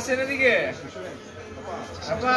আসেন এদিকে আপা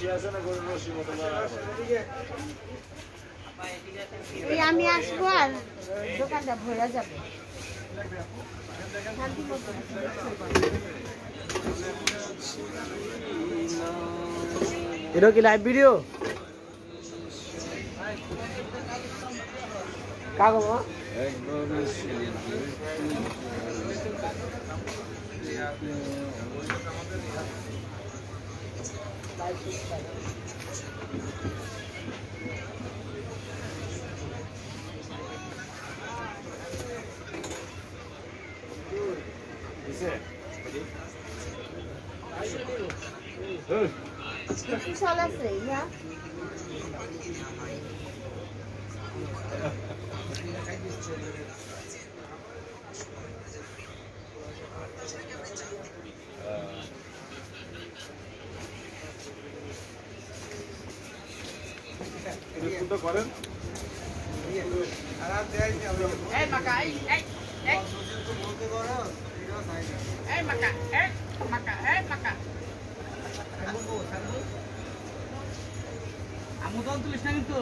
রশি আছে না গরুর রশি মতো এই আমি আসব আর দোকানটা ভরে যাবে। শান্তি মতো এটা কি লাইভ ভিডিও কাগো মা? চল আছে ইয়া এটা ফুটো করেন। এই মাকা এই এই এই। এই মাকা এই মাকা এই মাকা। আমু তো তুলিস না কিন্তু